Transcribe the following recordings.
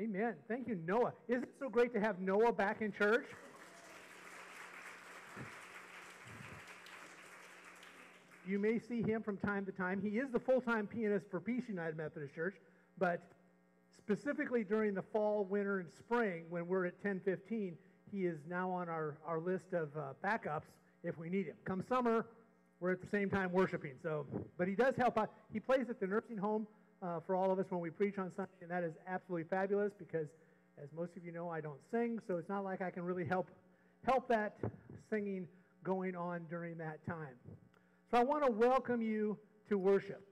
Amen. Thank you, Noah. Isn't it so great to have Noah back in church? You may see him from time to time. He is the full time pianist for Peace United Methodist Church, but specifically during the fall, winter, and spring, when we're at 1015, he is now on our, our list of uh, backups if we need him. Come summer, we're at the same time worshiping. So, but he does help out. He plays at the nursing home uh, for all of us when we preach on Sunday, and that is absolutely fabulous because, as most of you know, I don't sing, so it's not like I can really help help that singing going on during that time. So I want to welcome you to worship.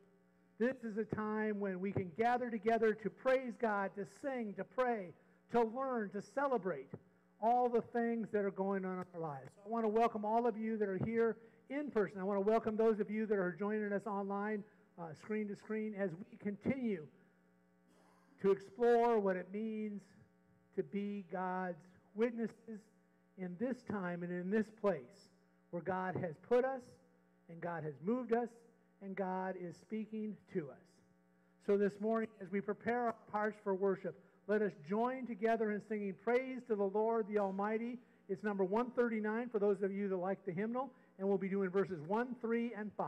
This is a time when we can gather together to praise God, to sing, to pray, to learn, to celebrate all the things that are going on in our lives. So I want to welcome all of you that are here in person. I want to welcome those of you that are joining us online, uh, screen to screen, as we continue to explore what it means to be God's witnesses in this time and in this place where God has put us and God has moved us and God is speaking to us. So this morning, as we prepare our hearts for worship, let us join together in singing praise to the Lord the Almighty. It's number 139 for those of you that like the hymnal, and we'll be doing verses 1, 3, and 5.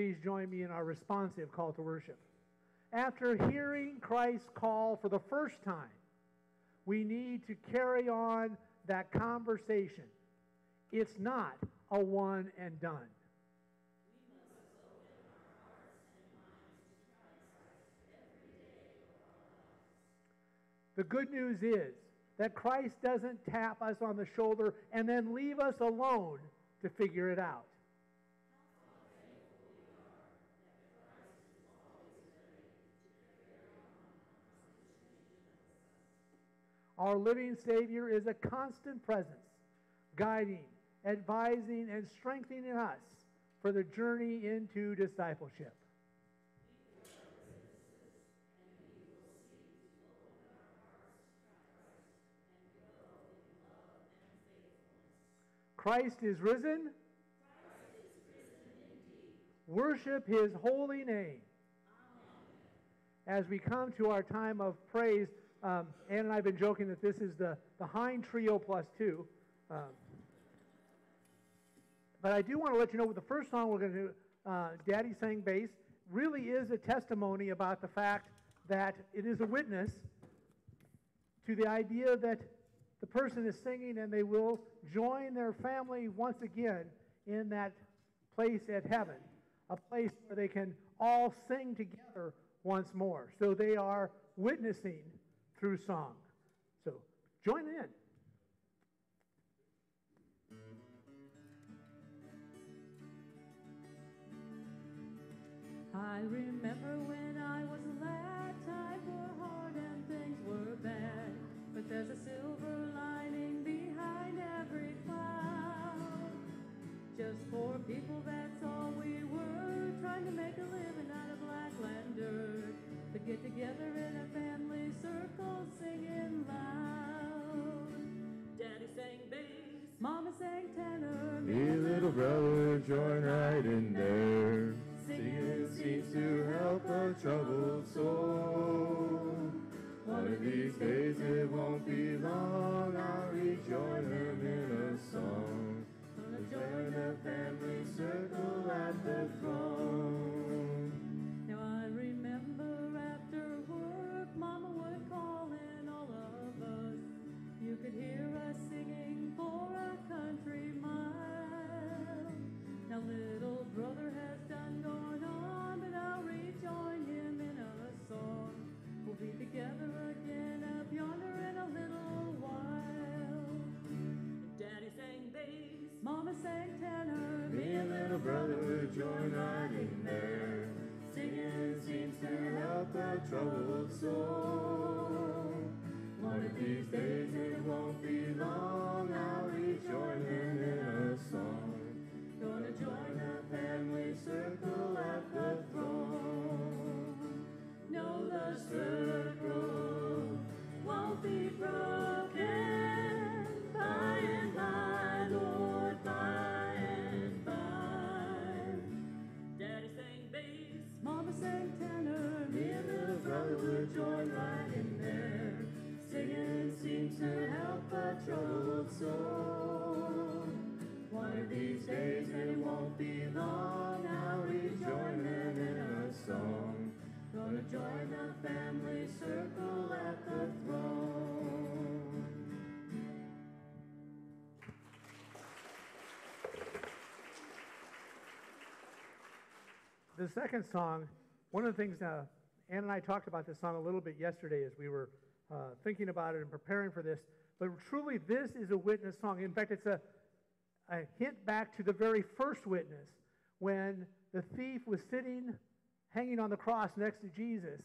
Please join me in our responsive call to worship. After hearing Christ's call for the first time, we need to carry on that conversation. It's not a one and done. The good news is that Christ doesn't tap us on the shoulder and then leave us alone to figure it out. Our living Savior is a constant presence, guiding, advising, and strengthening us for the journey into discipleship. Christ is risen. Christ is risen Worship his holy name. Amen. As we come to our time of praise, um, Ann and I have been joking that this is the, the Hein Trio plus two. Um, but I do want to let you know that the first song we're going to do, uh, Daddy Sang Bass, really is a testimony about the fact that it is a witness to the idea that the person is singing and they will join their family once again in that place at heaven, a place where they can all sing together once more. So they are witnessing through song. So join in. I remember when. troubled soul. One of these days it won't be the second song, one of the things uh, Ann and I talked about this song a little bit yesterday as we were uh, thinking about it and preparing for this. But truly, this is a witness song. In fact, it's a, a hint back to the very first witness when the thief was sitting, hanging on the cross next to Jesus,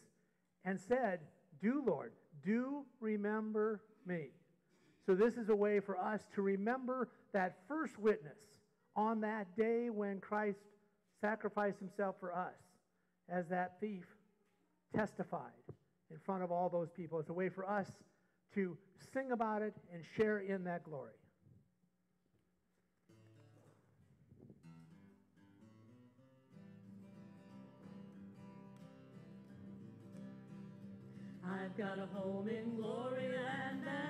and said, Do, Lord, do remember me. So, this is a way for us to remember that first witness on that day when Christ sacrificed himself for us, as that thief testified in front of all those people. It's a way for us to sing about it and share in that glory. I've got a home in glory and that.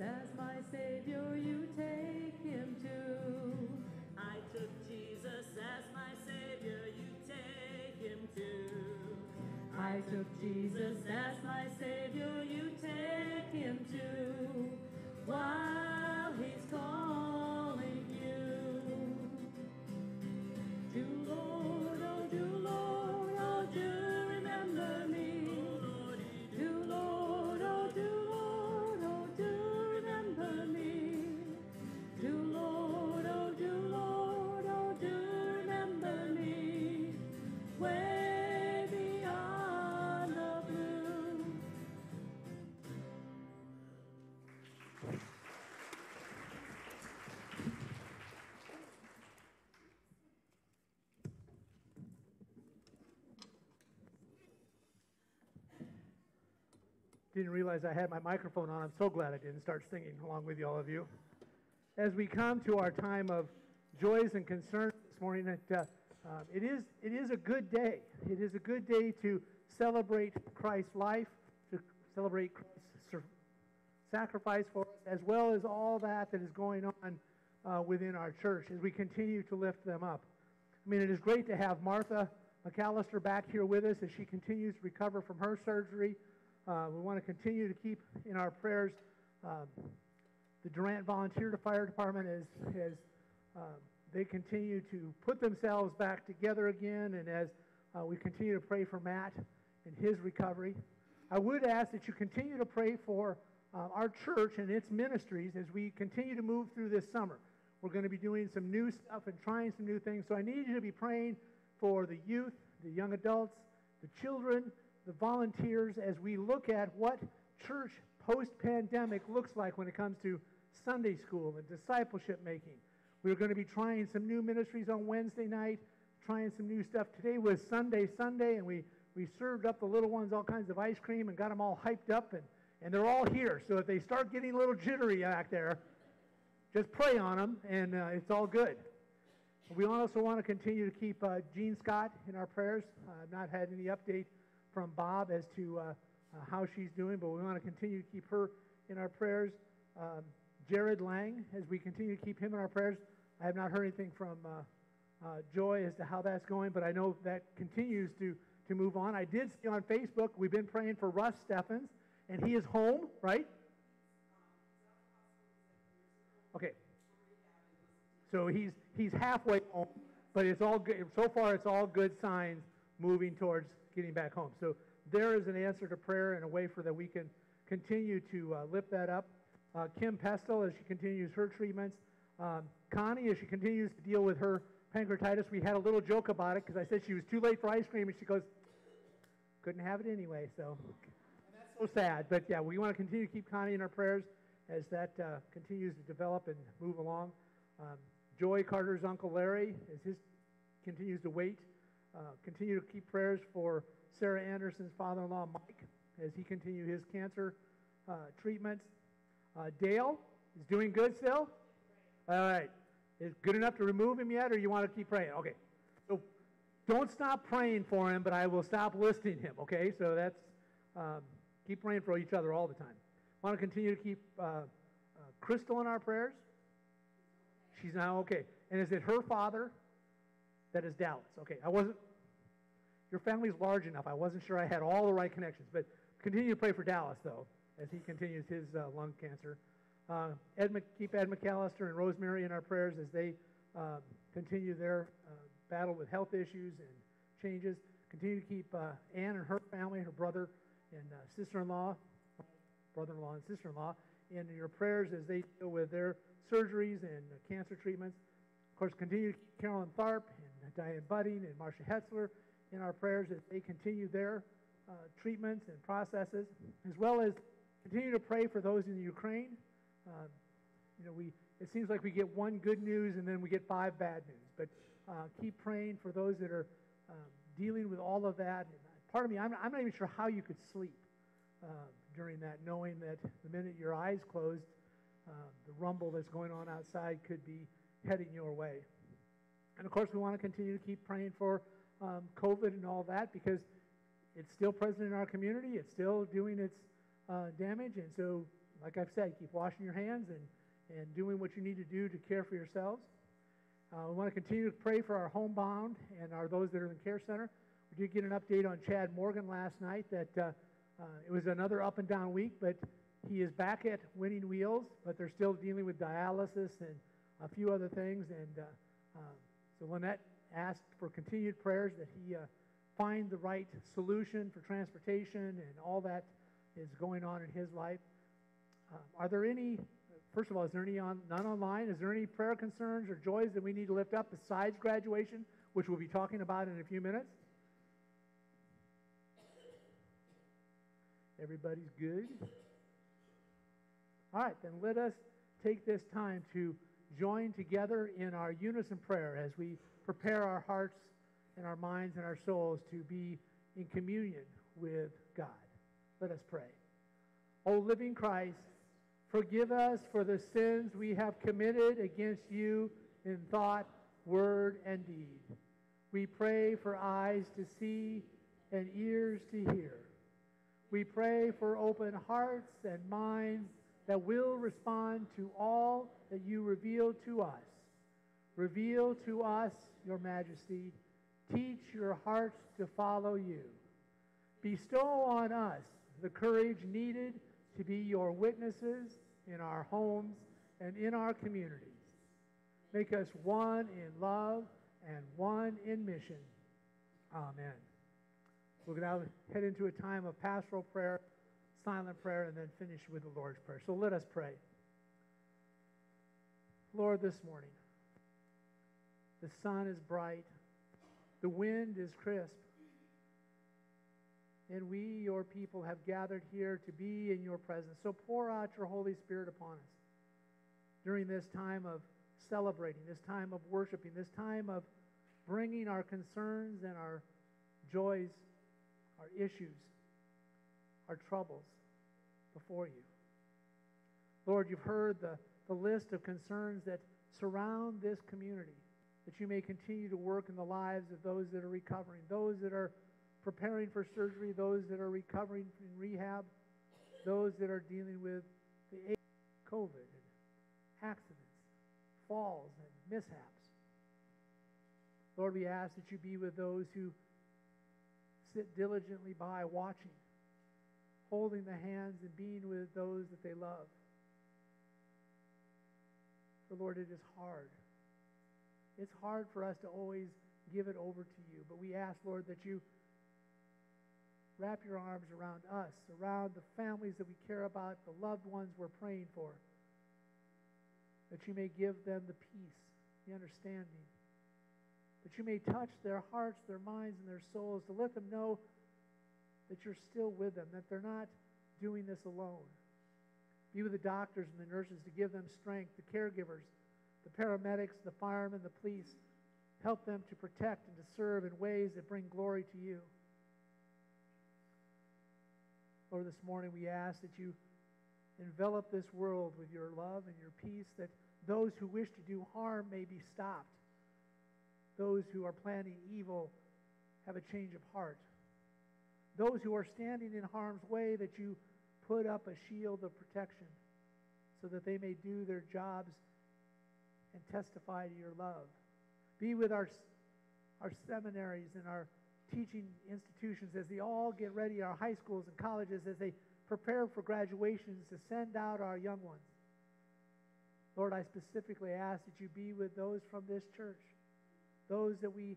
as my Savior, you take him too. I took Jesus as my Savior, you take him too. I took Jesus didn't realize I had my microphone on. I'm so glad I didn't start singing along with you, all of you. As we come to our time of joys and concerns this morning, it, uh, uh, it, is, it is a good day. It is a good day to celebrate Christ's life, to celebrate Christ's sacrifice for us, as well as all that that is going on uh, within our church as we continue to lift them up. I mean, it is great to have Martha McAllister back here with us as she continues to recover from her surgery. Uh, we want to continue to keep in our prayers um, the Durant Volunteer Fire Department as, as uh, they continue to put themselves back together again, and as uh, we continue to pray for Matt and his recovery. I would ask that you continue to pray for uh, our church and its ministries as we continue to move through this summer. We're going to be doing some new stuff and trying some new things. So I need you to be praying for the youth, the young adults, the children, the volunteers as we look at what church post pandemic looks like when it comes to Sundae school and discipleship making. We're going to be trying some new ministries on Wednesday night, trying some new stuff. Today was Sunday, Sunday, and we, we served up the little ones all kinds of ice cream and got them all hyped up, and, and they're all here. So if they start getting a little jittery back there, just pray on them, and uh, it's all good. We also want to continue to keep uh, Jean Scott in our prayers. I've not had any update from Bob as to uh, uh, how she's doing, but we want to continue to keep her in our prayers. Um, Jared Lang, as we continue to keep him in our prayers. I have not heard anything from uh, Joy as to how that's going, but I know that continues to, to move on. I did see on Facebook, we've been praying for Russ Steffens, and he is home, right? Okay. So he's he's halfway home, but it's all good. So far, it's all good signs moving towards getting back home. So there is an answer to prayer and a way for that we can continue to uh, lift that up. Uh, Kim Pestel, as she continues her treatments. Um, Connie, as she continues to deal with her pancreatitis, we had a little joke about it because I said she was too late for ice cream, and she goes, couldn't have it anyway. So that's so sad. But yeah, we want to continue to keep Connie in our prayers as that uh, continues to develop and move along. Um, Joy Carter's Uncle Larry, as his continues to wait, uh, continue to keep prayers for Sarah Anderson's father-in-law, Mike, as he continues his cancer uh, treatments. Uh, Dale is doing good still? All right. Is good enough to remove him yet, or you want to keep praying? Okay. So don't stop praying for him, but I will stop listing him, okay? So that's, um, keep praying for each other all the time want to continue to keep uh, uh, Crystal in our prayers. She's now okay. And is it her father that is Dallas? Okay, I wasn't. Your family's large enough. I wasn't sure I had all the right connections, but continue to pray for Dallas though, as he continues his uh, lung cancer. Uh, Ed, keep Ed McAllister and Rosemary in our prayers as they uh, continue their uh, battle with health issues and changes. Continue to keep Ann and her family, her brother and sister-in-law brother-in-law and sister-in-law in your prayers as they deal with their surgeries and uh, cancer treatments. Of course, continue to keep Carolyn Tharp Diane Budding and Marcia Hetzler in our prayers as they continue their uh, treatments and processes, as well as continue to pray for those in Ukraine. Uh, you know, we it seems like we get one good news and then we get five bad news. But uh, keep praying for those that are um, dealing with all of that. And part of me, I'm, I'm, not even sure how you could sleep. Um, during that, knowing that the minute your eyes closed, uh, the rumble that's going on outside could be heading your way. And of course, we want to continue to keep praying for um, COVID and all that because it's still present in our community. It's still doing its uh, damage. And so, like I've said, keep washing your hands and, and doing what you need to do to care for yourselves. Uh, we want to continue to pray for our homebound and our those that are in the care center. We did get an update on Chad Morgan last night that uh, uh, it was another up and down week, but he is back at winning wheels, but they're still dealing with dialysis and a few other things. And uh, uh, so Lynette asked for continued prayers that he uh, find the right solution for transportation and all that is going on in his life. Uh, are there any, first of all, is there any on, none online? Is there any prayer concerns or joys that we need to lift up besides graduation, which we'll be talking about in a few minutes? Everybody's good? All right, then let us take this time to join together in our unison prayer as we prepare our hearts and our minds and our souls to be in communion with God. Let us pray. O living Christ, forgive us for the sins we have committed against you in thought, word, and deed. We pray for eyes to see and ears to hear. We pray for open hearts and minds that will respond to all that you reveal to us. Reveal to us your majesty. Teach your hearts to follow you. Bestow on us the courage needed to be your witnesses in our homes and in our communities. Make us one in love and one in mission. Amen. We're going to head into a time of pastoral prayer, silent prayer, and then finish with the Lord's Prayer. So let us pray. Lord, this morning, the sun is bright, the wind is crisp, and we, your people, have gathered here to be in your presence. So pour out your Holy Spirit upon us during this time of celebrating, this time of worshiping, this time of bringing our concerns and our joys, our issues, our troubles before you. Lord, you've heard the, the list of concerns that surround this community, that you may continue to work in the lives of those that are recovering, those that are preparing for surgery, those that are recovering in rehab, those that are dealing with the COVID and accidents, falls, and mishaps. Lord, we ask that you be with those who sit diligently by watching, holding the hands and being with those that they love. For Lord, it is hard. It's hard for us to always give it over to you, but we ask, Lord, that you wrap your arms around us, around the families that we care about, the loved ones we're praying for, that you may give them the peace, the understanding, that you may touch their hearts, their minds, and their souls, to let them know that you're still with them, that they're not doing this alone. Be with the doctors and the nurses to give them strength, the caregivers, the paramedics, the firemen, the police. Help them to protect and to serve in ways that bring glory to you. Lord, this morning we ask that you envelop this world with your love and your peace, that those who wish to do harm may be stopped. Those who are planning evil have a change of heart. Those who are standing in harm's way, that you put up a shield of protection so that they may do their jobs and testify to your love. Be with our, our seminaries and our teaching institutions as they all get ready, our high schools and colleges, as they prepare for graduations to send out our young ones. Lord, I specifically ask that you be with those from this church, those that we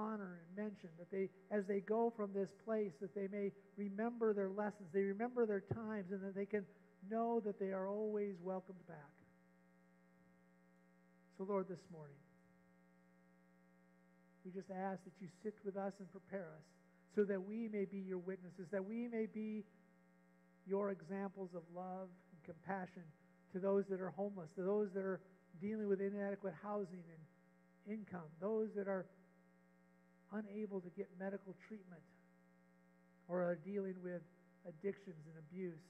honor and mention, that they, as they go from this place, that they may remember their lessons, they remember their times, and that they can know that they are always welcomed back. So, Lord, this morning, we just ask that you sit with us and prepare us so that we may be your witnesses, that we may be your examples of love and compassion to those that are homeless, to those that are dealing with inadequate housing and income, those that are unable to get medical treatment or are dealing with addictions and abuse.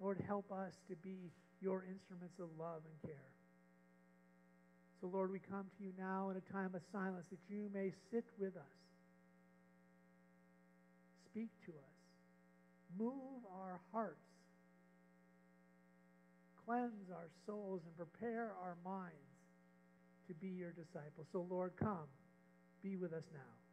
Lord, help us to be your instruments of love and care. So, Lord, we come to you now in a time of silence that you may sit with us. Speak to us. Move our hearts. Cleanse our souls and prepare our minds to be your disciples. So, Lord, come. Be with us now.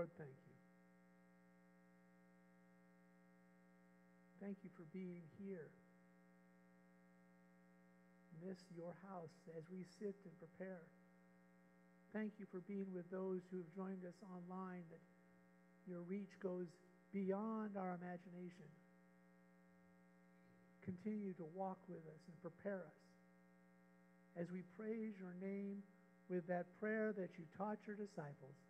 Lord, thank you. Thank you for being here. Miss your house as we sit and prepare. Thank you for being with those who have joined us online, that your reach goes beyond our imagination. continue to walk with us and prepare us as we praise your name with that prayer that you taught your disciples.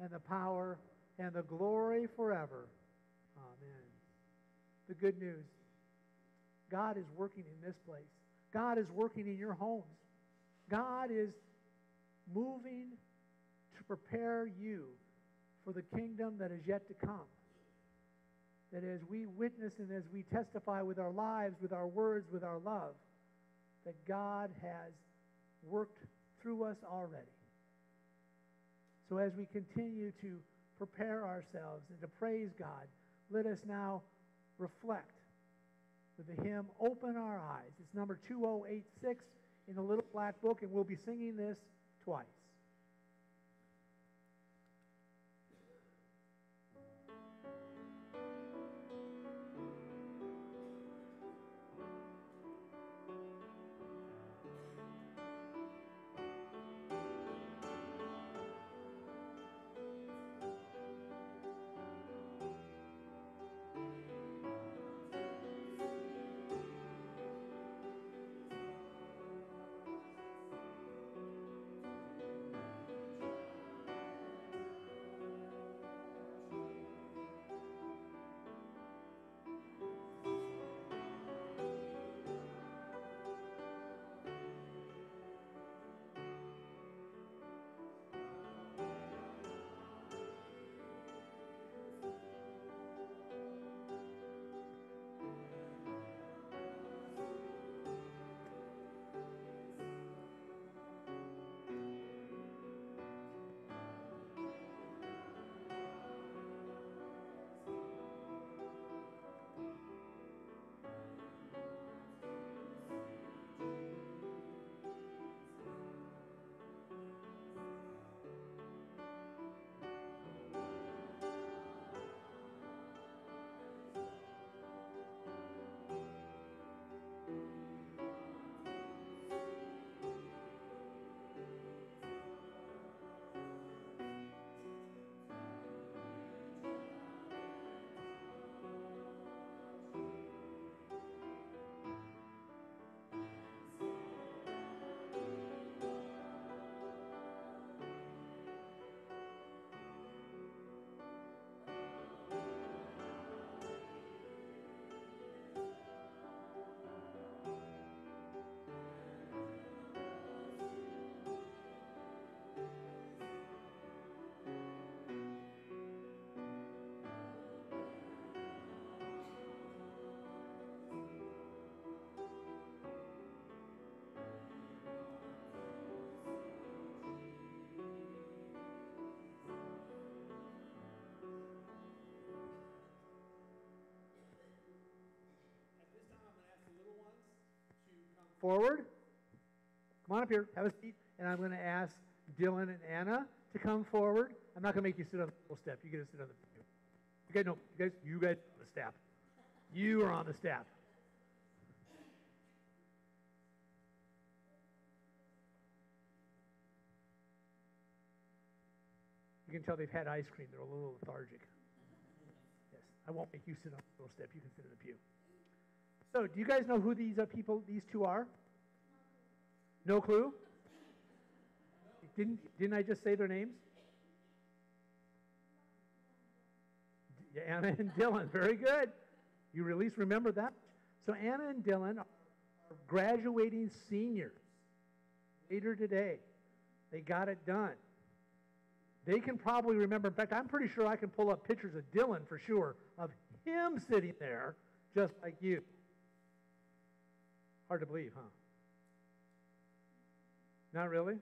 and the power, and the glory forever. Amen. The good news God is working in this place, God is working in your homes. God is moving to prepare you for the kingdom that is yet to come. That as we witness and as we testify with our lives, with our words, with our love, that God has worked through us already. So as we continue to prepare ourselves and to praise God, let us now reflect with the hymn Open Our Eyes. It's number 2086 in the little black book, and we'll be singing this twice. Forward. Come on up here, have a seat, and I'm going to ask Dylan and Anna to come forward. I'm not going to make you sit on the little step. You get to sit on the pew. You guys, no, you guys, you guys on the step. You are on the step. You can tell they've had ice cream. They're a little lethargic. Yes, I won't make you sit on the little step. You can sit in the pew. So, do you guys know who these uh, people, these two are? No clue? Didn't, didn't I just say their names? Anna and Dylan. Very good. You at least remember that. So, Anna and Dylan are graduating seniors later today. They got it done. They can probably remember. In fact, I'm pretty sure I can pull up pictures of Dylan for sure, of him sitting there just like you. Hard to believe, huh? Not really?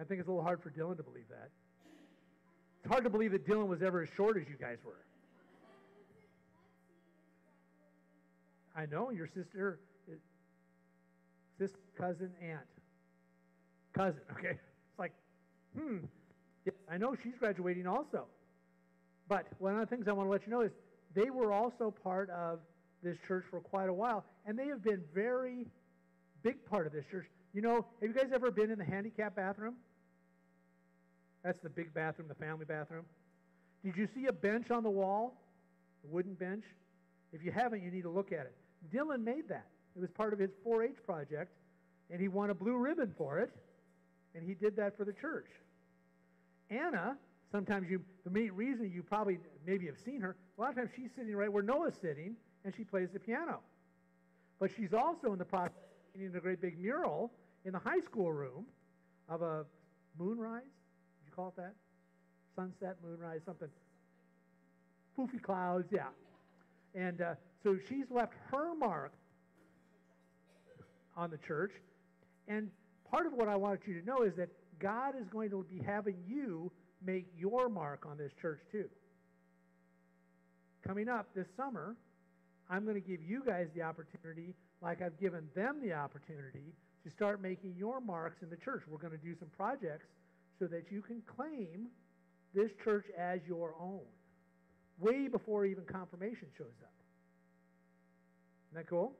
I think it's a little hard for Dylan to believe that. It's hard to believe that Dylan was ever as short as you guys were. I know your sister, is, sister, cousin, aunt. Cousin, okay. It's like, hmm. Yes, I know she's graduating also. But one of the things I want to let you know is they were also part of this church for quite a while, and they have been very big part of this church. You know, have you guys ever been in the handicap bathroom? That's the big bathroom, the family bathroom. Did you see a bench on the wall? A wooden bench? If you haven't, you need to look at it. Dylan made that. It was part of his 4 H project, and he won a blue ribbon for it, and he did that for the church. Anna, sometimes you, the main reason you probably maybe have seen her, a lot of times she's sitting right where Noah's sitting, and she plays the piano. But she's also in the process of painting a great big mural in the high school room of a moonrise. Did you call it that? Sunset, moonrise, something. Poofy clouds, yeah. And uh, so she's left her mark on the church. And part of what I wanted you to know is that God is going to be having you make your mark on this church too. Coming up this summer, I'm going to give you guys the opportunity, like I've given them the opportunity, to start making your marks in the church. We're going to do some projects so that you can claim this church as your own, way before even confirmation shows up. Isn't that cool?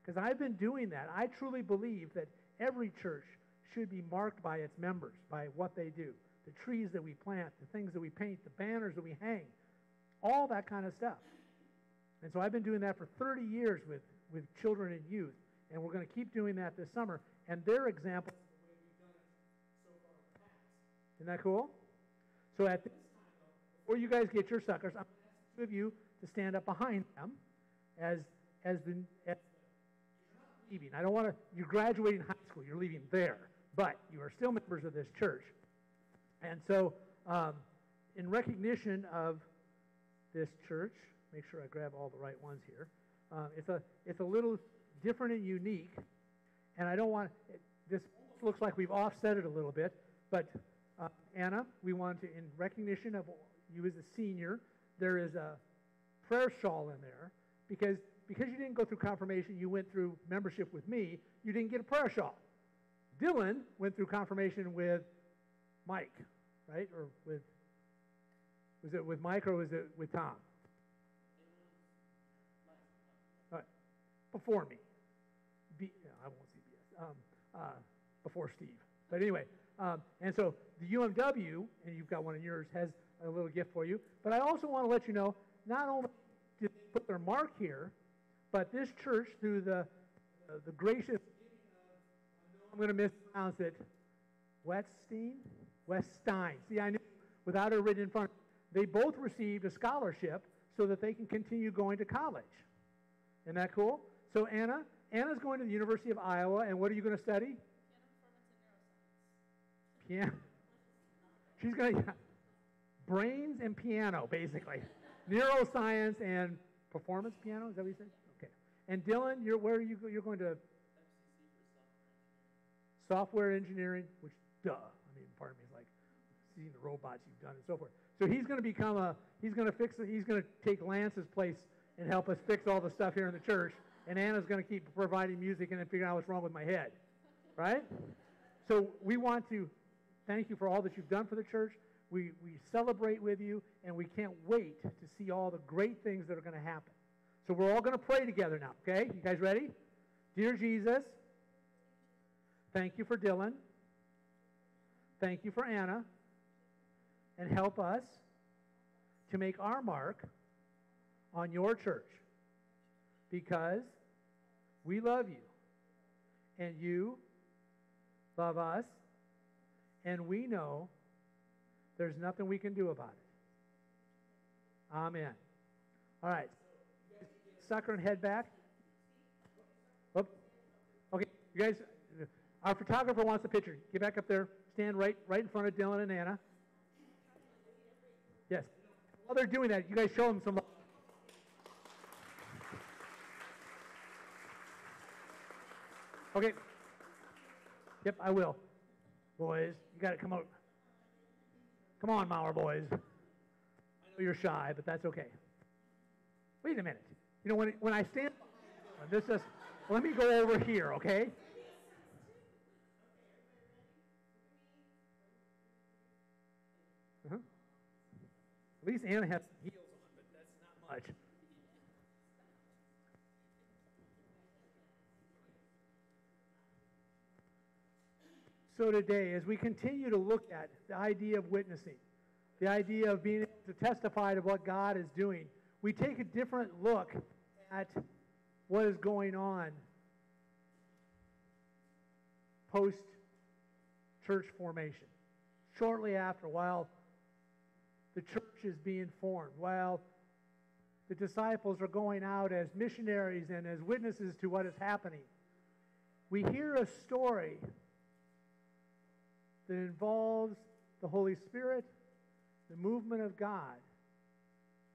Because I've been doing that. I truly believe that every church should be marked by its members, by what they do. The trees that we plant, the things that we paint, the banners that we hang, all that kind of stuff. And so I've been doing that for 30 years with, with children and youth, and we're going to keep doing that this summer. And their example Isn't that cool? So at this time, before you guys get your suckers, I'm going to ask two of you to stand up behind them as as the as leaving. I don't want to. You're graduating high school. You're leaving there, but you are still members of this church. And so, um, in recognition of this church, make sure I grab all the right ones here. Um, it's a it's a little different and unique, and I don't want it, this looks like we've offset it a little bit, but uh, Anna, we want to, in recognition of you as a senior, there is a prayer shawl in there because because you didn't go through confirmation, you went through membership with me, you didn't get a prayer shawl. Dylan went through confirmation with Mike, right? Or with, was it with Mike or was it with Tom? All right. Before me. I won't see BS. Um, uh, before Steve. But anyway, um, and so the UMW, and you've got one of yours, has a little gift for you. But I also want to let you know, not only did they put their mark here, but this church, through the, uh, the gracious, I'm going to mispronounce it, Weststein? Weststein. See, I knew without it written in front. They both received a scholarship so that they can continue going to college. Isn't that cool? So Anna, Anna's going to the University of Iowa, and what are you going to study? Piano. She's going to brains and piano, basically. Neuroscience and performance piano. Is that what you said? Okay. And Dylan, you're where are you? You're going to software engineering, which duh. I mean, part of me is like seeing the robots you've done and so forth. So he's going to become a. He's going to fix. He's going to take Lance's place and help us fix all the stuff here in the church. And Anna's going to keep providing music and then figuring out what's wrong with my head, right? So we want to thank you for all that you've done for the church. We, we celebrate with you, and we can't wait to see all the great things that are going to happen. So we're all going to pray together now, okay? You guys ready? Dear Jesus, thank you for Dylan. Thank you for Anna. And help us to make our mark on your church because we love you and you love us and we know there's nothing we can do about it. Amen. All right sucker and head back? Oop. Okay, you guys, our photographer wants a picture. Get back up there. Stand right, right in front of Dylan and Anna. Yes. While they're doing that, you guys show them some love. Okay. Yep, I will. Boys, you got to come out. Come on, Mauer boys. I know you're shy, but that's okay. Wait a minute. You know, when, when I stand, this is, let me go over here, okay? Uh-huh. At least Anna has heels on, but that's not much. So today, as we continue to look at the idea of witnessing, the idea of being able to testify to what God is doing, we take a different look at what is going on post church formation. Shortly after, while the church is being formed, while the disciples are going out as missionaries and as witnesses to what is happening, we hear a story that involves the Holy Spirit, the movement of God,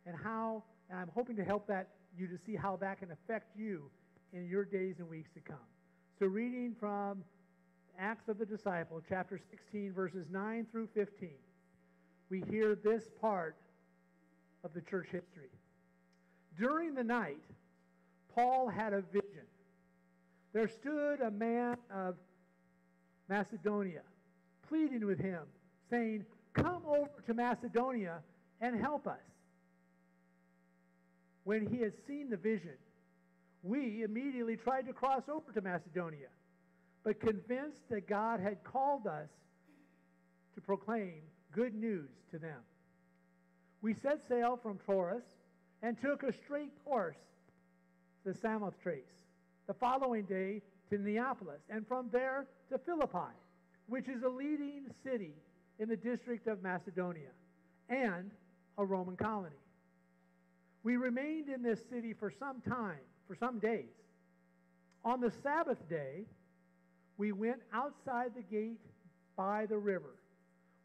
and how, and I'm hoping to help that you to see how that can affect you in your days and weeks to come. So reading from Acts of the Disciple, chapter 16, verses 9 through 15, we hear this part of the church history. During the night, Paul had a vision. There stood a man of Macedonia pleading with him, saying, Come over to Macedonia and help us. When he had seen the vision, we immediately tried to cross over to Macedonia, but convinced that God had called us to proclaim good news to them. We set sail from Troas and took a straight course to Samothrace. The following day to Neapolis, and from there to Philippi which is a leading city in the district of Macedonia and a Roman colony. We remained in this city for some time, for some days. On the Sabbath day, we went outside the gate by the river,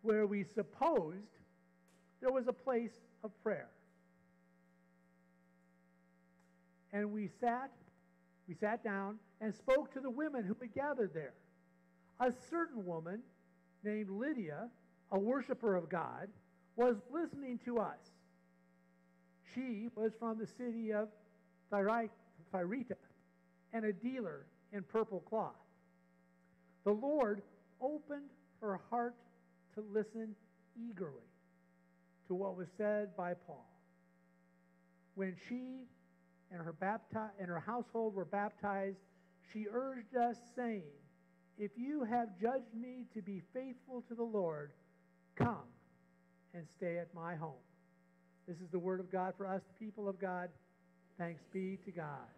where we supposed there was a place of prayer. And we sat, we sat down and spoke to the women who had gathered there a certain woman named Lydia, a worshiper of God, was listening to us. She was from the city of Thyatira and a dealer in purple cloth. The Lord opened her heart to listen eagerly to what was said by Paul. When she and her, bapti- and her household were baptized, she urged us, saying, if you have judged me to be faithful to the Lord, come and stay at my home. This is the word of God for us, the people of God. Thanks be to God.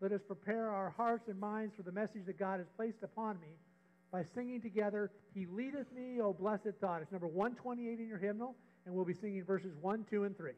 Let us prepare our hearts and minds for the message that God has placed upon me by singing together, He leadeth me, O blessed thought. It's number 128 in your hymnal, and we'll be singing verses 1, 2, and 3.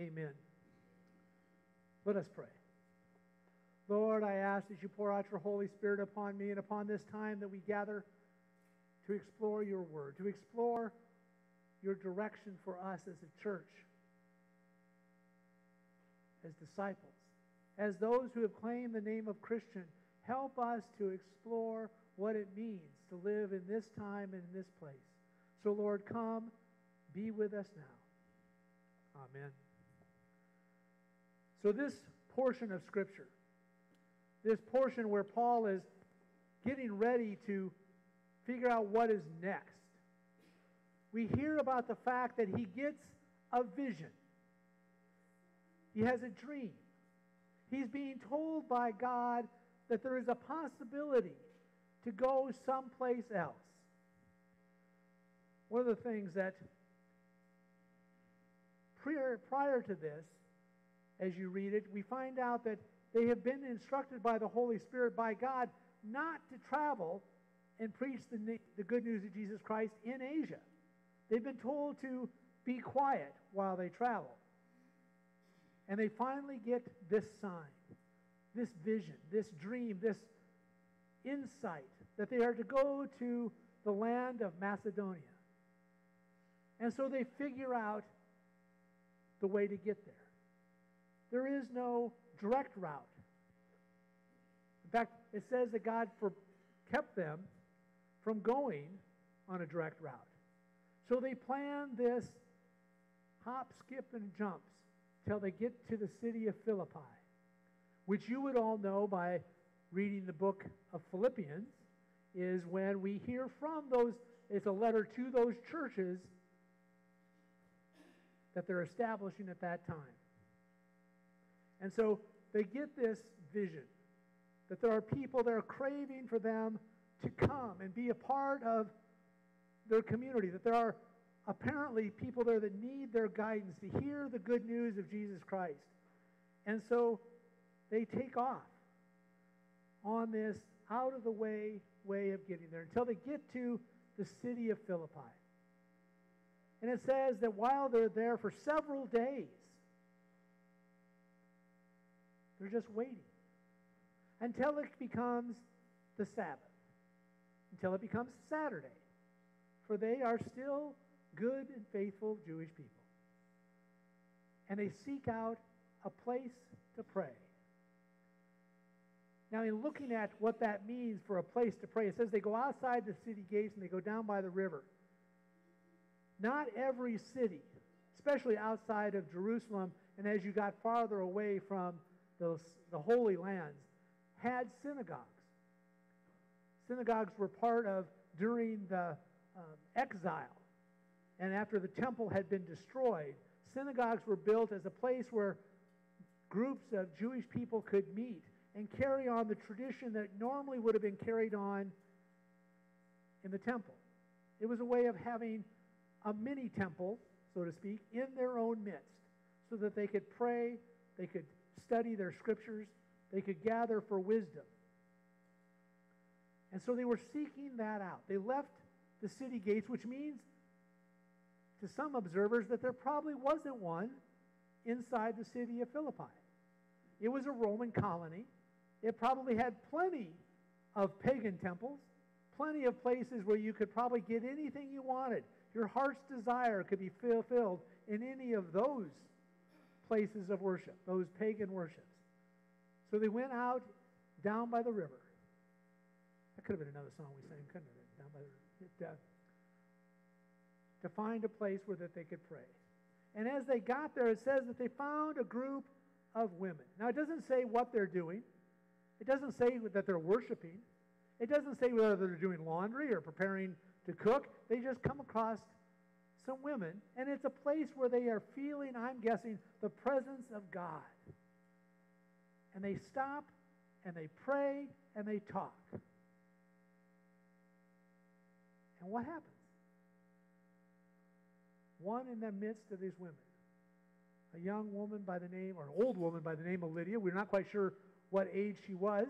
Amen. Let us pray. Lord, I ask that you pour out your Holy Spirit upon me and upon this time that we gather to explore your word, to explore your direction for us as a church, as disciples, as those who have claimed the name of Christian. Help us to explore what it means to live in this time and in this place. So, Lord, come, be with us now. Amen. So, this portion of Scripture, this portion where Paul is getting ready to figure out what is next, we hear about the fact that he gets a vision. He has a dream. He's being told by God that there is a possibility to go someplace else. One of the things that prior, prior to this, as you read it, we find out that they have been instructed by the Holy Spirit, by God, not to travel and preach the, the good news of Jesus Christ in Asia. They've been told to be quiet while they travel. And they finally get this sign, this vision, this dream, this insight that they are to go to the land of Macedonia. And so they figure out the way to get there. There is no direct route. In fact, it says that God for, kept them from going on a direct route. So they plan this hop, skip, and jumps till they get to the city of Philippi, which you would all know by reading the book of Philippians, is when we hear from those, it's a letter to those churches that they're establishing at that time. And so they get this vision that there are people that are craving for them to come and be a part of their community, that there are apparently people there that need their guidance to hear the good news of Jesus Christ. And so they take off on this out of the way way of getting there until they get to the city of Philippi. And it says that while they're there for several days, they're just waiting until it becomes the Sabbath, until it becomes Saturday. For they are still good and faithful Jewish people. And they seek out a place to pray. Now, in looking at what that means for a place to pray, it says they go outside the city gates and they go down by the river. Not every city, especially outside of Jerusalem and as you got farther away from the, the Holy Lands, had synagogues. Synagogues were part of, during the um, exile and after the temple had been destroyed, synagogues were built as a place where groups of Jewish people could meet and carry on the tradition that normally would have been carried on in the temple. It was a way of having a mini temple, so to speak, in their own midst so that they could pray, they could study their scriptures, they could gather for wisdom. And so they were seeking that out. They left the city gates, which means to some observers that there probably wasn't one inside the city of Philippi. It was a Roman colony. It probably had plenty of pagan temples, plenty of places where you could probably get anything you wanted. Your heart's desire could be fulfilled in any of those places of worship, those pagan worships. So they went out down by the river. That could have been another song we sang, couldn't it? Down by the river. to find a place where that they could pray. And as they got there, it says that they found a group of women. Now, it doesn't say what they're doing. It doesn't say that they're worshiping. It doesn't say whether they're doing laundry or preparing to cook. They just come across some women, and it's a place where they are feeling, I'm guessing, the presence of God. And they stop and they pray and they talk. And what happens? One in the midst of these women, a young woman by the name, or an old woman by the name of Lydia. We're not quite sure what age she was,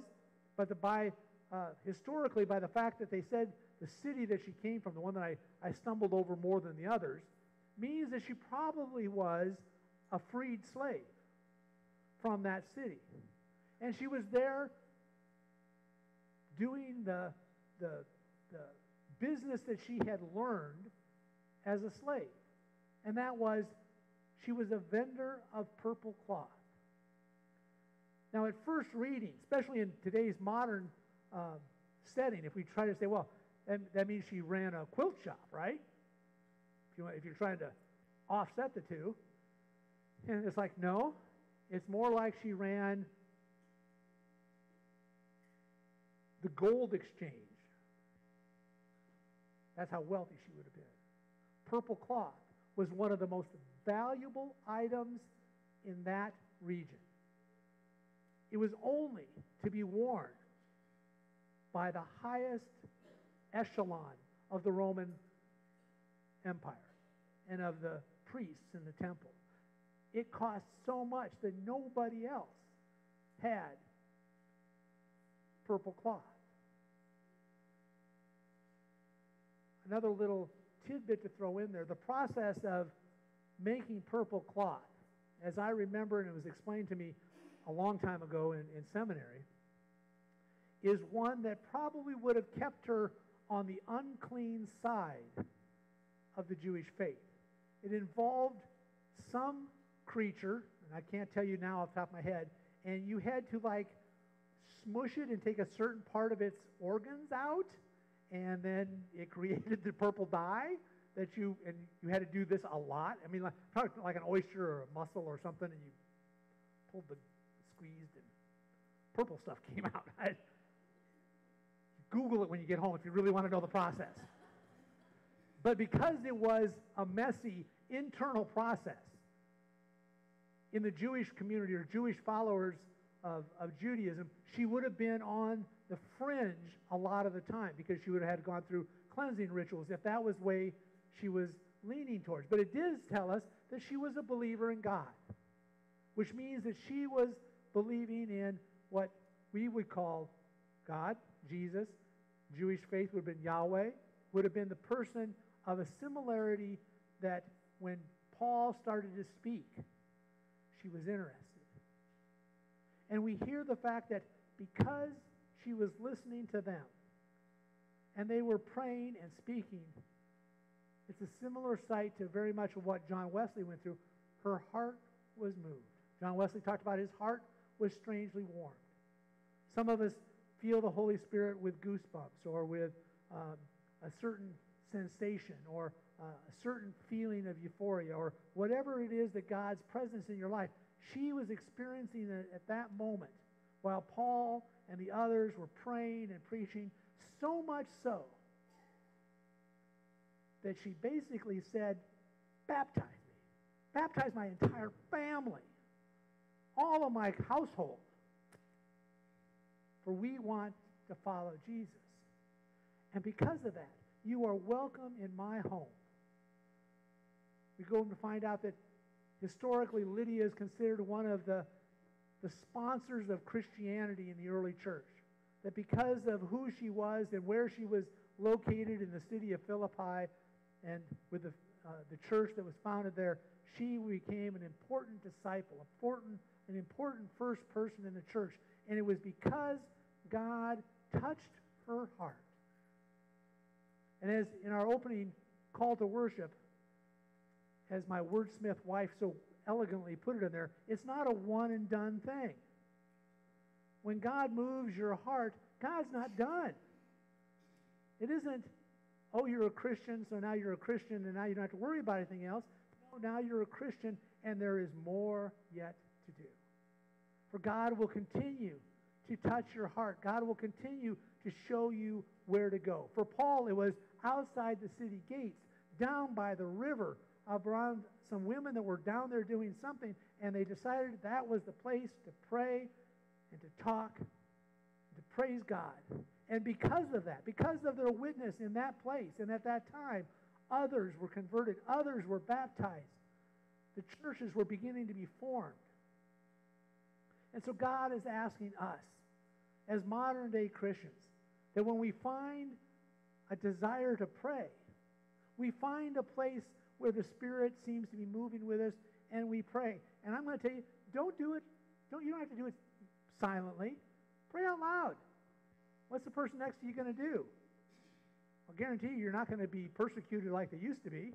but the, by uh, historically, by the fact that they said the city that she came from, the one that I, I stumbled over more than the others, means that she probably was a freed slave from that city. And she was there doing the, the, the business that she had learned as a slave. And that was she was a vendor of purple cloth. Now, at first reading, especially in today's modern uh, setting, if we try to say, well, that, that means she ran a quilt shop, right? If, you, if you're trying to offset the two. And it's like, no, it's more like she ran the gold exchange. That's how wealthy she would have been. Purple cloth was one of the most valuable items in that region. It was only to be worn by the highest echelon of the Roman Empire and of the priests in the temple. It cost so much that nobody else had purple cloth. Another little tidbit to throw in there the process of making purple cloth, as I remember, and it was explained to me a long time ago in, in seminary, is one that probably would have kept her on the unclean side of the Jewish faith. It involved some creature, and I can't tell you now off the top of my head, and you had to like smush it and take a certain part of its organs out, and then it created the purple dye that you, and you had to do this a lot. I mean, like, like an oyster or a mussel or something, and you pulled the squeezed and purple stuff came out. Google it when you get home if you really want to know the process. But because it was a messy internal process in the Jewish community or Jewish followers of, of Judaism, she would have been on the fringe a lot of the time because she would have had gone through cleansing rituals if that was the way she was leaning towards. But it does tell us that she was a believer in God, which means that she was believing in what we would call God, Jesus. Jewish faith would have been Yahweh, would have been the person of a similarity that when Paul started to speak, she was interested. And we hear the fact that because she was listening to them and they were praying and speaking, it's a similar sight to very much of what John Wesley went through. Her heart was moved. John Wesley talked about his heart was strangely warmed. Some of us feel the Holy Spirit with goosebumps or with um, a certain sensation or uh, a certain feeling of euphoria or whatever it is that God's presence in your life. She was experiencing it at that moment while Paul and the others were praying and preaching, so much so that she basically said, Baptize me. Baptize my entire family, all of my household. For we want to follow Jesus. And because of that, you are welcome in my home. We go to find out that historically Lydia is considered one of the, the sponsors of Christianity in the early church. That because of who she was and where she was located in the city of Philippi and with the, uh, the church that was founded there, she became an important disciple, important, an important first person in the church. And it was because God touched her heart. And as in our opening call to worship, as my wordsmith wife so elegantly put it in there, it's not a one and done thing. When God moves your heart, God's not done. It isn't, oh, you're a Christian, so now you're a Christian and now you don't have to worry about anything else. No, now you're a Christian and there is more yet to do. For God will continue to touch your heart. God will continue to show you where to go. For Paul, it was outside the city gates, down by the river, around some women that were down there doing something, and they decided that was the place to pray and to talk, and to praise God. And because of that, because of their witness in that place and at that time, others were converted, others were baptized. The churches were beginning to be formed. And so God is asking us, as modern day Christians, that when we find a desire to pray, we find a place where the Spirit seems to be moving with us and we pray. And I'm going to tell you, don't do it. Don't you don't have to do it silently. Pray out loud. What's the person next to you going to do? I'll guarantee you, you're not going to be persecuted like they used to be.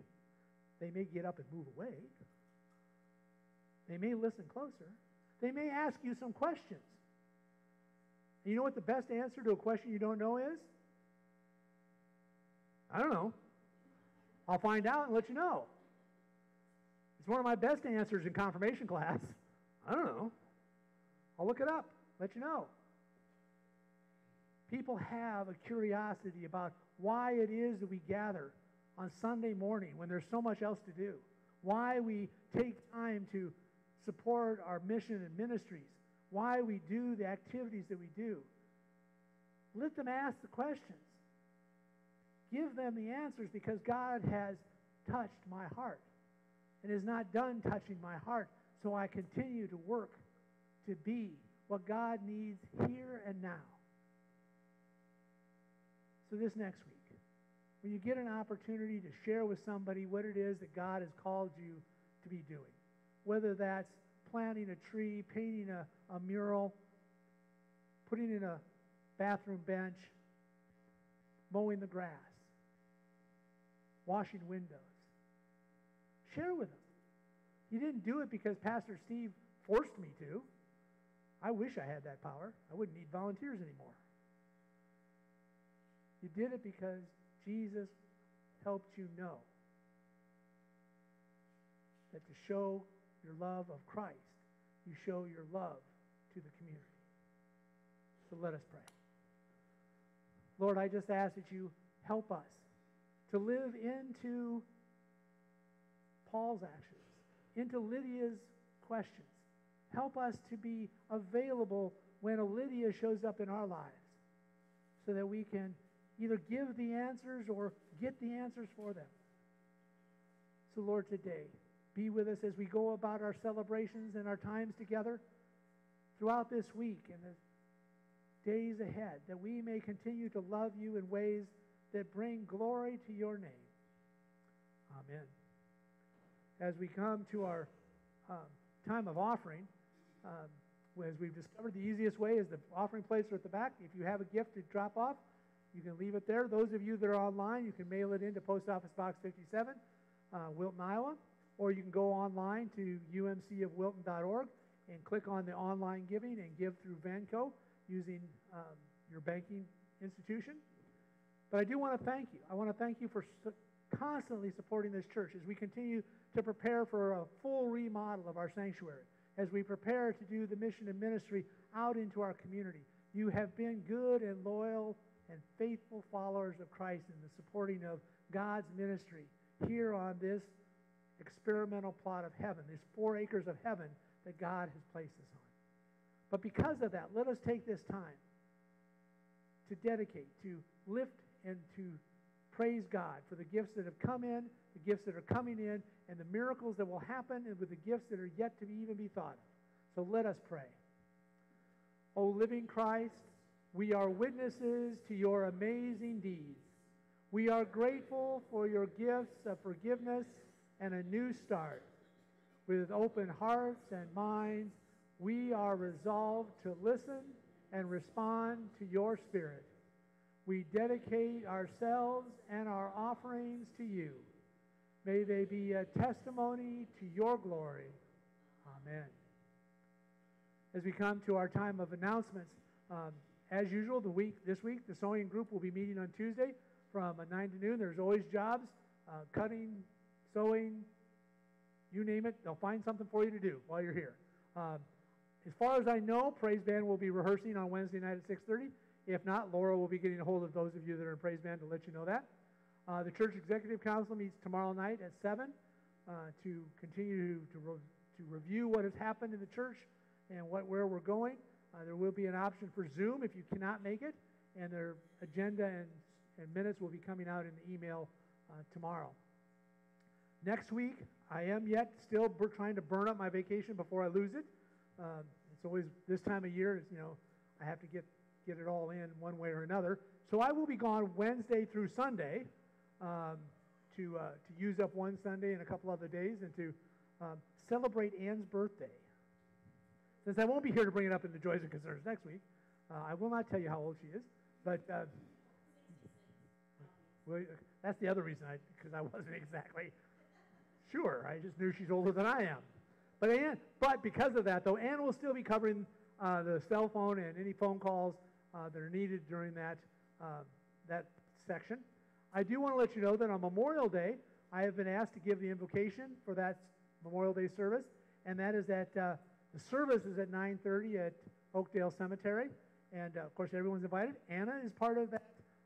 They may get up and move away. They may listen closer. They may ask you some questions. And you know what the best answer to a question you don't know is? I don't know. I'll find out and let you know. It's one of my best answers in confirmation class. I don't know. I'll look it up, let you know. People have a curiosity about why it is that we gather on Sunday morning when there's so much else to do, why we take time to support our mission and ministries, why we do the activities that we do. Let them ask the questions. Give them the answers because God has touched my heart and is not done touching my heart. So I continue to work to be what God needs here and now. So this next week, when you get an opportunity to share with somebody what it is that God has called you to be doing, whether that's planting a tree, painting a, a mural, putting in a bathroom bench, mowing the grass, washing windows. Share with them. You didn't do it because Pastor Steve forced me to. I wish I had that power. I wouldn't need volunteers anymore. You did it because Jesus helped you know that to show your love of Christ, you show your love to the community. So let us pray. Lord, I just ask that you help us to live into Paul's actions, into Lydia's questions. Help us to be available when a Lydia shows up in our lives so that we can either give the answers or get the answers for them. So, Lord, today, be with us as we go about our celebrations and our times together throughout this week and the days ahead, that we may continue to love you in ways that bring glory to your name. Amen. As we come to our um, time of offering, um, as we've discovered, the easiest way is the offering plates are at the back. If you have a gift to drop off, you can leave it there. Those of you that are online, you can mail it in to Post Office Box 57, uh, Wilton, Iowa, or you can go online to umcofwilton.org and click on the online giving and give through Vanco using um, your banking institution. But I do want to thank you. I want to thank you for su- constantly supporting this church as we continue to prepare for a full remodel of our sanctuary, as we prepare to do the mission and ministry out into our community. You have been good and loyal and faithful followers of Christ in the supporting of God's ministry here on this experimental plot of heaven, these four acres of heaven that God has placed us on. But because of that, let us take this time to dedicate, to lift, and to praise God for the gifts that have come in, the gifts that are coming in, and the miracles that will happen, and with the gifts that are yet to be, even be thought of. So let us pray. O living Christ, we are witnesses to your amazing deeds. We are grateful for your gifts of forgiveness and a new start. With open hearts and minds, we are resolved to listen and respond to your Spirit. We dedicate ourselves and our offerings to you. May they be a testimony to your glory. Amen. As we come to our time of announcements, um, as usual, the week this week, the sewing group will be meeting on Tuesday from 9 to noon. There's always jobs, uh, cutting, sewing, you name it. They'll find something for you to do while you're here. Um, as far as I know, Praise Band will be rehearsing on Wednesday night at 6.30. If not, Laura will be getting a hold of those of you that are in Praise Band to let you know that. Uh, the Church Executive Council meets tomorrow night at 7 uh, to continue to, to, re to, review what has happened in the church and what, where we're going. Uh, there will be an option for Zoom if you cannot make it, and their agenda and, and minutes will be coming out in the email uh, tomorrow. Next week, I am yet still trying to burn up my vacation before I lose it. Um, it's always this time of year, you know, I have to get, get it all in one way or another. So I will be gone Wednesday through Sunday um, to, uh, to use up one Sunday and a couple other days and to um, celebrate Ann's birthday. Since I won't be here to bring it up in the joys and concerns next week, uh, I will not tell you how old she is, but uh, well, that's the other reason I, because I wasn't exactly sure. I just knew she's older than I am. But but because of that, though, Ann will still be covering uh, the cell phone and any phone calls uh, that are needed during that uh, that section. I do want to let you know that on Memorial Day, I have been asked to give the invocation for that Memorial Day service, and that is that uh, the service is at 9:30 at Oakdale Cemetery, and uh, of course everyone's invited. Anna is part of that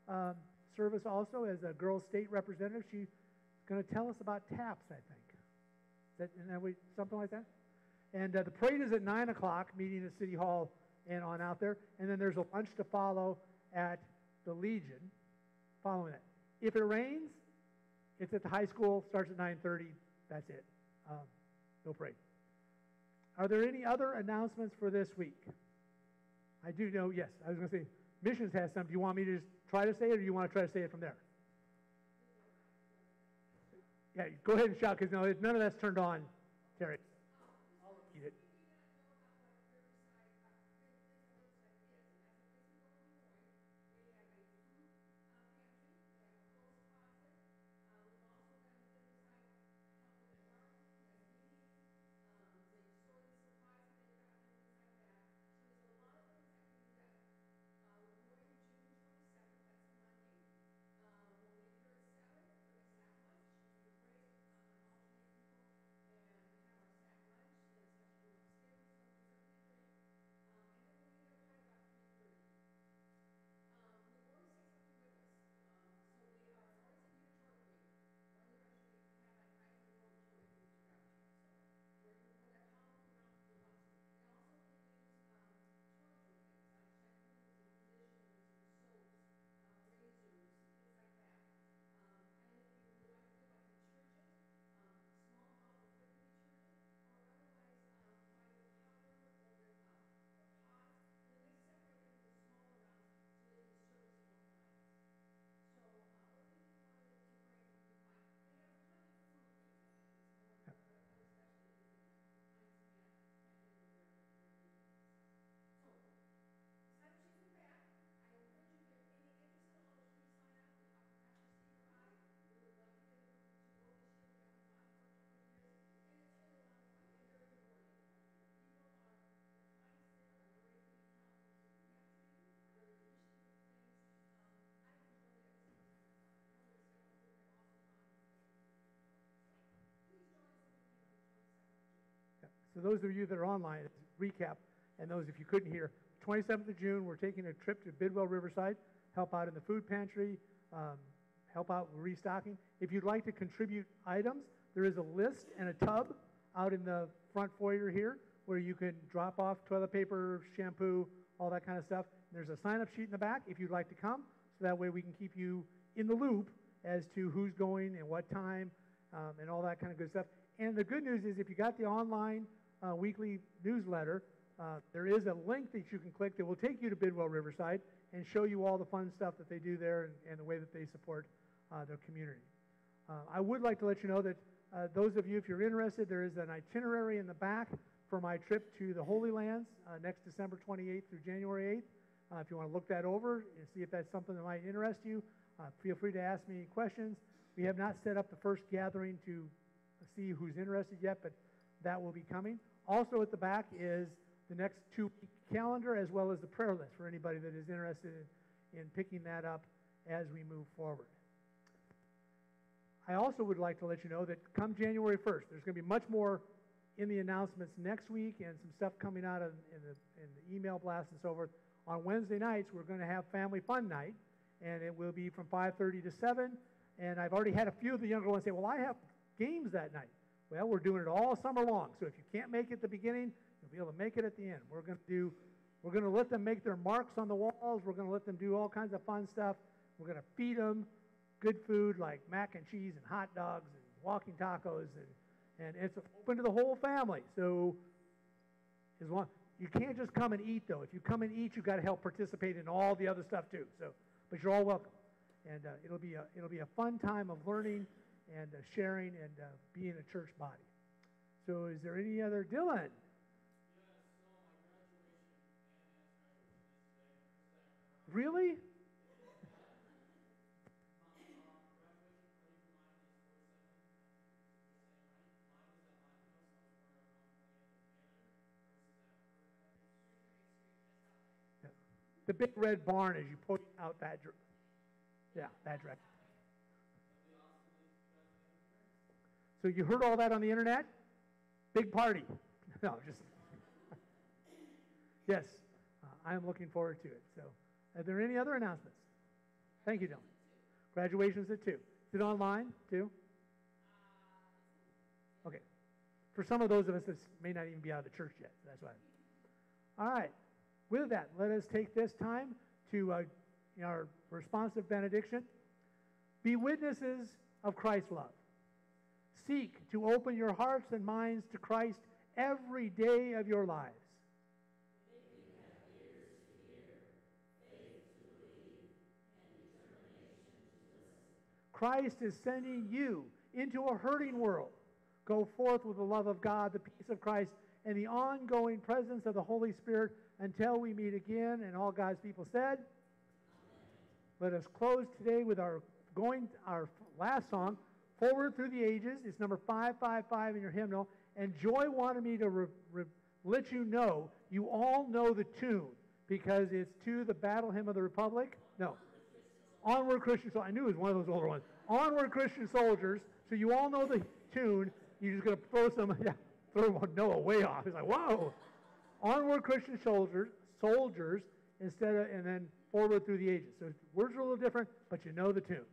um, service also as a girls' state representative. She's going to tell us about TAPS, I think. That, isn't that we, something like that? And uh, the parade is at 9 o'clock, meeting at City Hall and on out there. And then there's a lunch to follow at the Legion following that. If it rains, it's at the high school, starts at 9.30. That's it. Um, no parade. Are there any other announcements for this week? I do know, yes, I was going to say, Missions has some. Do you want me to just try to say it, or do you want to try to say it from there? Yeah, go ahead and shout, because no, none of that's turned on, Terry. So those of you that are online, recap, and those if you couldn't hear, 27th of June, we're taking a trip to Bidwell Riverside, help out in the food pantry, um, help out with restocking. If you'd like to contribute items, there is a list and a tub out in the front foyer here where you can drop off toilet paper, shampoo, all that kind of stuff. There's a sign-up sheet in the back if you'd like to come, so that way we can keep you in the loop as to who's going and what time um, and all that kind of good stuff. And the good news is if you got the online uh, weekly newsletter, uh, there is a link that you can click that will take you to Bidwell Riverside and show you all the fun stuff that they do there and, and the way that they support uh, their community. Uh, I would like to let you know that uh, those of you, if you're interested, there is an itinerary in the back for my trip to the Holy Lands uh, next December 28th through January 8th. if you want to look that over and see if that's something that might interest you, feel free to ask me any questions. We have not set up the first gathering to see who's interested yet, but that will be coming. Also at the back is the next two week calendar as well as the prayer list for anybody that is interested in, in picking that up as we move forward. I also would like to let you know that come January 1st, there's going to be much more in the announcements next week and some stuff coming out of, in, the, in the email blast and so forth. On Wednesday nights, we're going to have Family Fun Night, and it will be from 5.30 to 7. And I've already had a few of the younger ones say, well, I have games that night. Well, we're doing it all summer long. So if you can't make it at the beginning, you'll be able to make it at the end. We're going to do, we're going to let them make their marks on the walls. We're going to let them do all kinds of fun stuff. We're going to feed them good food like mac and cheese and hot dogs and walking tacos and, and it's open to the whole family. So as long you can't just come and eat though. If you come and eat, you've got to help participate in all the other stuff too. So, but you're all welcome, and uh, it'll be a it'll be a fun time of learning and uh, sharing and uh, being a church body. So is there any other, Dylan? Really? The big red barn as you point out that, yeah, that direction. You heard all that on the internet? Big party. No, just. yes, uh, I am looking forward to it. So, are there any other announcements? Thank you, Dylan. Graduations at 2. Is it online, too? Okay. For some of those of us that may not even be out of the church yet, that's why. All right. With that, let us take this time to uh, our responsive benediction. Be witnesses of Christ's love. Seek to open your hearts and minds to Christ every day of your lives. Christ is sending you into a hurting world. Go forth with the love of God, the peace of Christ, and the ongoing presence of the Holy Spirit until we meet again. And all God's people said, Let us close today with our going our last song, Forward Through the Ages. It's number 555 in your hymnal. And Joy wanted me to re- re- let you know, you all know the tune because it's to the Battle Hymn of the Republic. No. Onward Christian Soldiers. I knew it was one of those older ones. Onward Christian Soldiers. So you all know the tune. You're just going to throw some, yeah, throw Noah way off. It's like, whoa. Onward Christian Soldiers, soldiers, instead of, and then forward through the ages. So words are a little different, but you know the tune.